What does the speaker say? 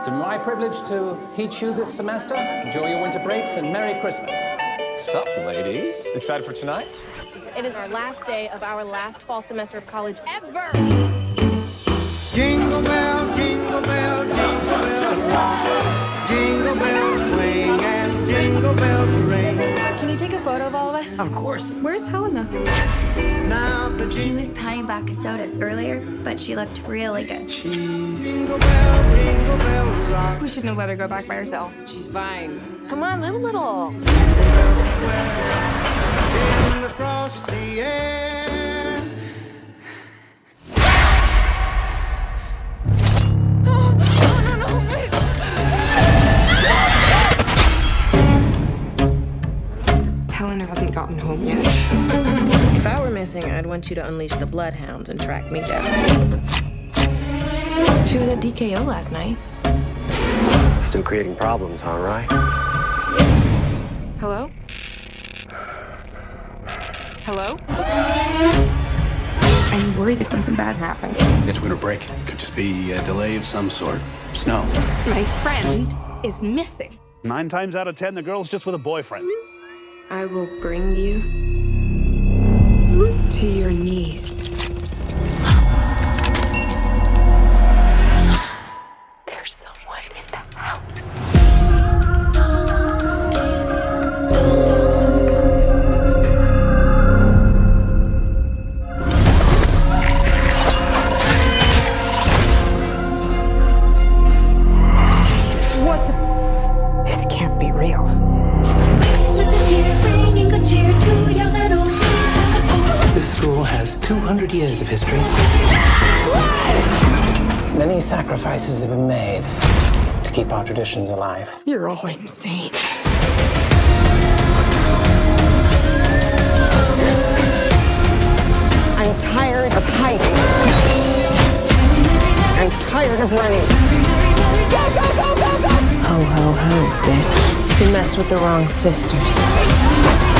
It's my privilege to teach you this semester. Enjoy your winter breaks and Merry Christmas. What's up, ladies? Excited for tonight? It is our last day of our last fall semester of college ever. Jingle bell, jingle bell, jingle bell, jingle bells swing and jingle bells ring. Can you take a photo of all of us? Of course. Where's Helena? Now the She was pounding back sodas earlier, but she looked really good. jingle bell, jingle bell rock. We shouldn't have let her go back by herself. She's fine. Come on, live a little. In the. Helena hasn't gotten home yet. If I were missing, I'd want you to unleash the bloodhounds and track me down. She was at DKO last night. Still creating problems, huh, right? Hello? Hello? I'm worried that something bad happened. It's winter break. Could just be a delay of some sort. Snow. My friend is missing. Nine times out of ten, the girl's just with a boyfriend. I will bring you to your knees. 200 years of history. Many sacrifices have been made to keep our traditions alive. You're all insane. I'm tired of hiding. I'm tired of running. Ho, ho, ho, bitch. You messed with the wrong sisters.